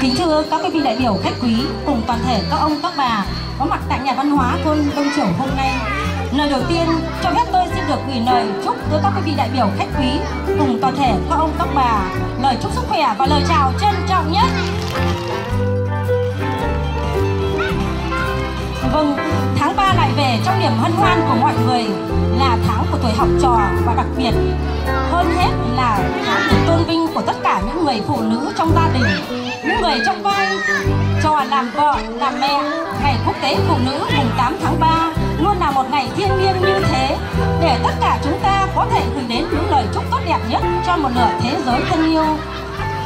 Kính thưa các vị đại biểu khách quý cùng toàn thể các ông các bà có mặt tại nhà văn hóa thôn Đông Trưởng hôm nay. Lời đầu tiên cho phép tôi xin được gửi lời chúc tới các vị đại biểu khách quý cùng toàn thể các ông các bà lời chúc sức khỏe và lời chào trân trọng nhất. Vâng, lại về trong niềm hân hoan của mọi người là tháng của tuổi học trò và đặc biệt hơn hết là tháng được tôn vinh của tất cả những người phụ nữ trong gia đình, những người trong vai trò làm vợ, làm mẹ. Ngày Quốc tế Phụ nữ mùng 8 tháng 3 luôn là một ngày thiêng liêng như thế để tất cả chúng ta có thể gửi đến những lời chúc tốt đẹp nhất cho một nửa thế giới thân yêu.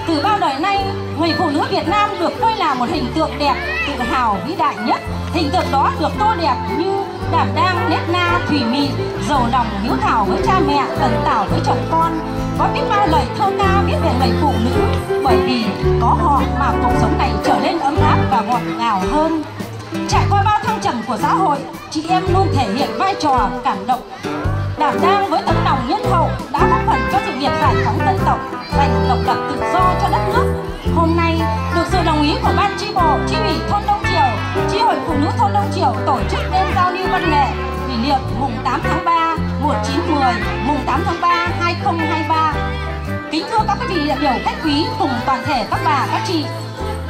Từ bao đời nay, người phụ nữ Việt Nam được coi là một hình tượng đẹp, tự hào, vĩ đại nhất. Hình tượng đó được tô đẹp như đảm đang, nét na, thủy mị, giàu lòng, hiếu thảo với cha mẹ, tần tảo với chồng con. Có biết bao lời thơ ca viết về người phụ nữ, bởi vì có họ mà cuộc sống này trở nên ấm áp và ngọt ngào hơn. Trải qua bao thăng trầm của xã hội, chị em luôn thể hiện vai trò cảm động, đảm đang với tấm lòng hậu đã góp phần cho sự nghiệp giải phóng dân tộc, giành độc lập tự do cho đất nước. Hôm nay, được sự đồng ý của ban tri bộ, chi ủy thôn Đông Triều, chi hội phụ nữ thôn Đông Triều tổ chức đêm giao lưu văn nghệ kỷ niệm mùng 8 tháng 3, 1910, mùng 8 tháng 3, 2023. Kính thưa các quý vị đại biểu khách quý cùng toàn thể các bà, các chị,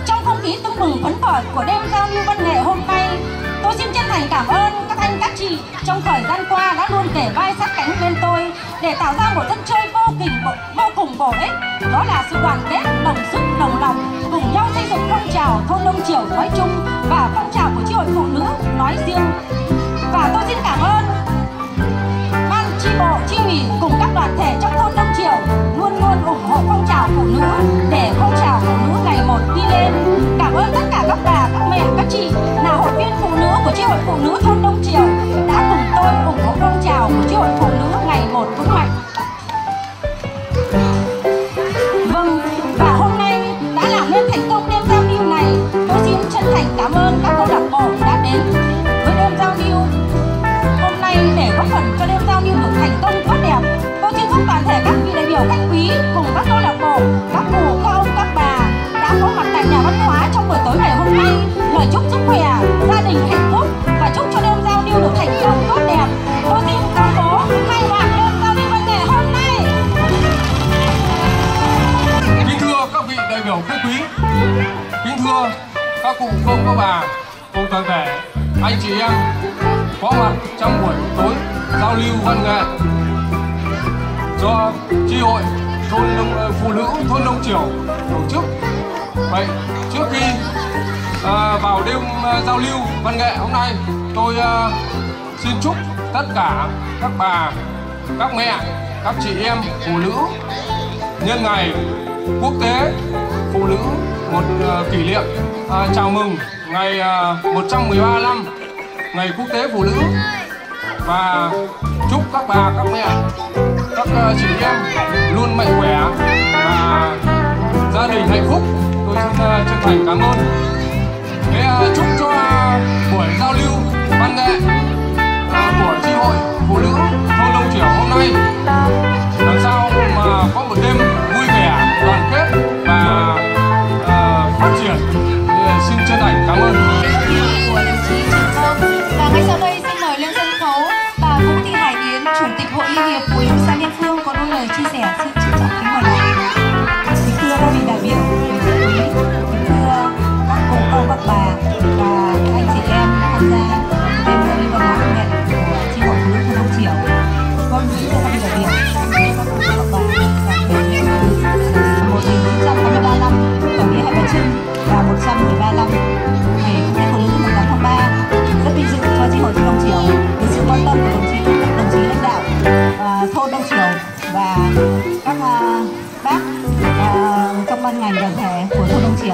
trong không khí tưng bừng phấn khởi của đêm giao lưu văn nghệ hôm nay, tôi xin chân thành cảm ơn các anh các chị trong thời gian qua đã luôn kể vai sát cánh bên tôi để tạo ra một sân chơi vô cùng vô cùng bổ ích. Đó là sự đoàn kết, đồng sức, đồng lòng cùng nhau xây dựng phong trào thôn Đông Triều nói chung và phong trào của chi hội phụ nữ nói riêng. Và tôi xin cảm ơn ban chi bộ, chi ủy cùng các đoàn thể trong thôn Đông Triều luôn luôn ủng hộ phong trào phụ nữ để phong trào phụ nữ ngày một đi lên bà, các các chị là hội viên phụ nữ của chi hội phụ nữ thôn Đông Triều đã cùng tôi ủng hộ phong trào của chi hội phụ nữ ngày một vững mạnh. Vâng, và hôm nay đã làm nên thành công đêm giao lưu này, tôi xin chân thành cảm ơn các câu lạc bộ đã đến với đêm giao lưu hôm nay để góp phần cho đêm giao lưu được thành công tốt đẹp. Tôi xin chúc toàn thể các vị đại biểu khách quý cùng các câu lạc văn nghệ do tri hội thôn nông ờ, phụ nữ thôn nông triều tổ chức. Vậy trước khi à, vào đêm à, giao lưu văn nghệ hôm nay, tôi à, xin chúc tất cả các bà, các mẹ, các chị em phụ nữ nhân ngày quốc tế phụ nữ một ờ, kỷ niệm à, chào mừng ngày à, 113 năm ngày quốc tế phụ nữ và chúc các bà, các mẹ, các ờ, chị em luôn mạnh khỏe và gia đình hạnh phúc. Tôi xin ờ, chân thành cảm ơn. Để ờ, chúc cho buổi giao lưu văn nghệ của tri hội phụ nữ thôn đông triều hôm nay. Làm sao mà có một đêm vui vẻ, đoàn kết và phát triển. Xin chân thành cảm ơn.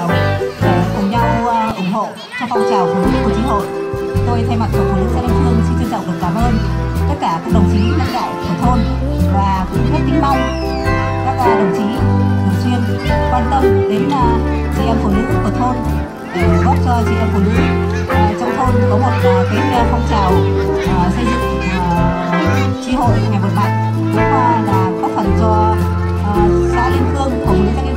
Của để ờ, cùng nhau ờ, ủng hộ cho phong trào phụ nữ của tri hội. Tôi thay mặt tổ phụ nữ xã Đông Phương xin trân trọng được cảm ơn tất cả các đồng chí lãnh đạo của thôn và cũng rất kính mong các ờ, đồng chí thường xuyên quan tâm đến chị em phụ nữ của thôn để góp cho chị em phụ nữ trong thôn có một cái phong trào xây dựng tri chi hội ngày một mạnh cũng là góp phần cho xã Liên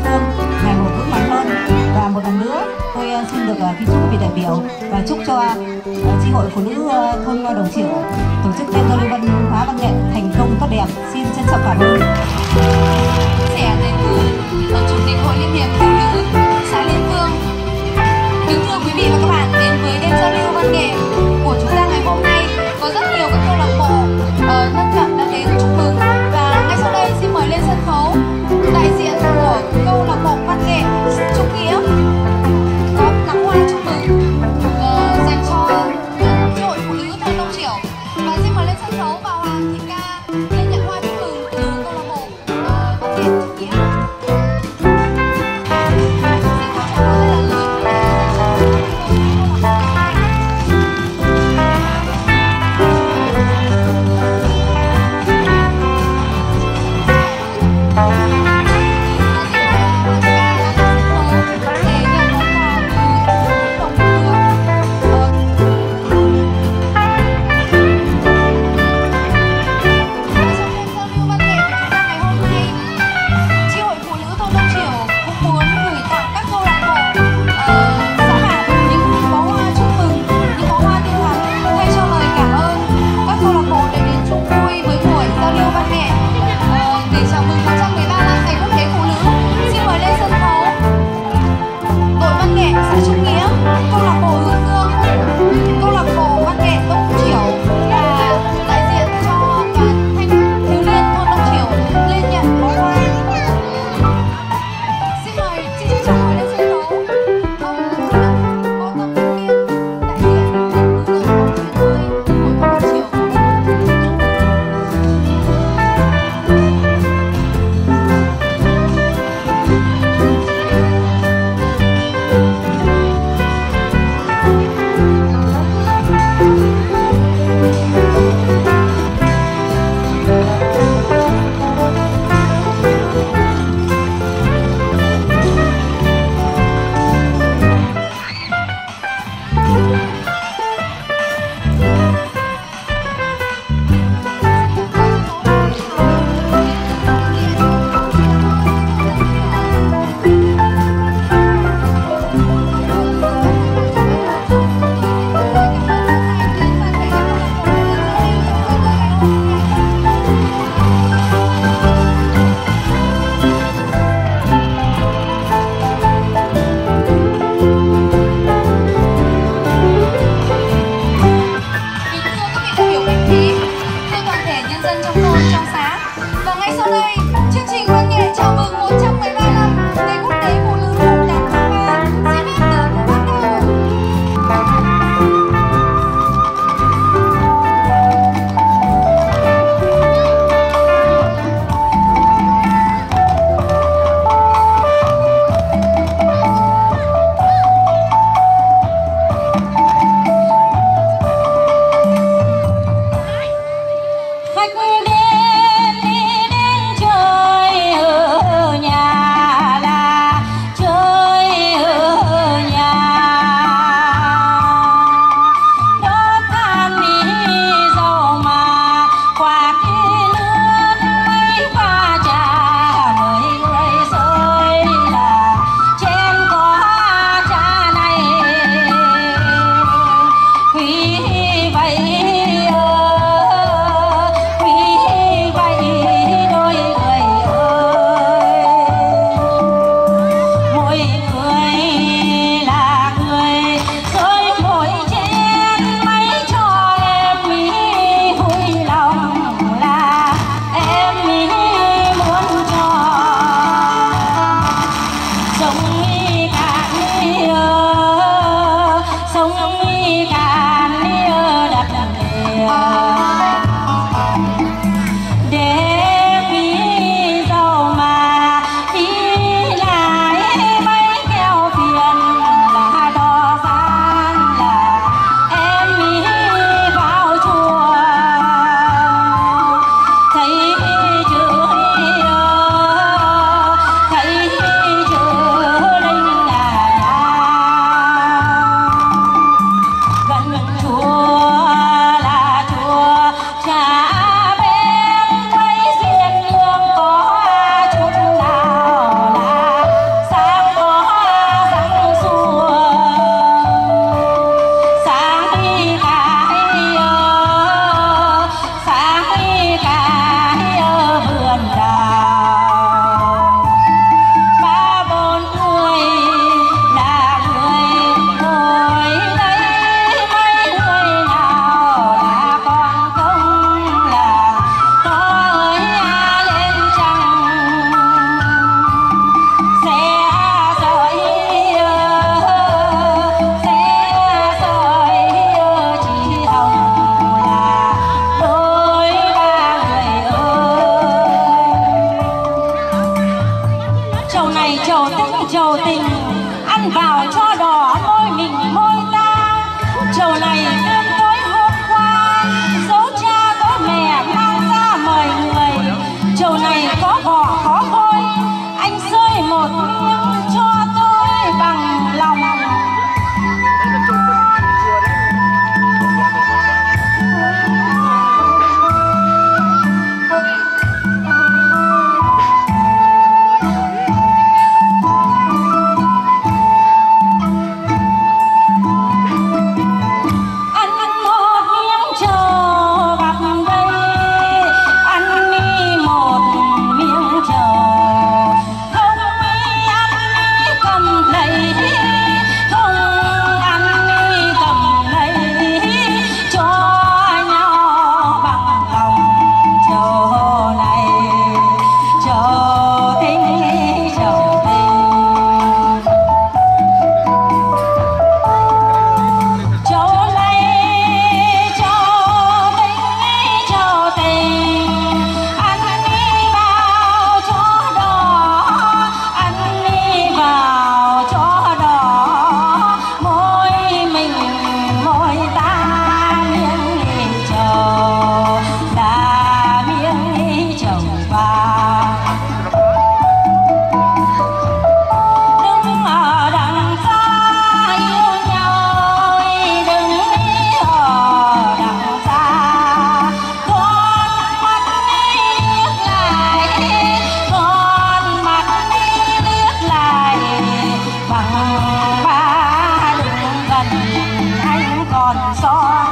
mạnh hơn và một lần nữa tôi ờ, xin được ờ, kính chúc vị đại biểu và chúc cho ờ, tri hội phụ nữ thôn đồng triệu tổ chức đêm giao lưu văn hóa văn nghệ thành công tốt đẹp. Xin trân trọng cảm ơn. Sẻ đến chủ tịch hội liên hiệp phụ nữ xã liên phương kính thưa quý vị và các bạn, đến với đêm giao lưu văn nghệ của chúng ta. còn soi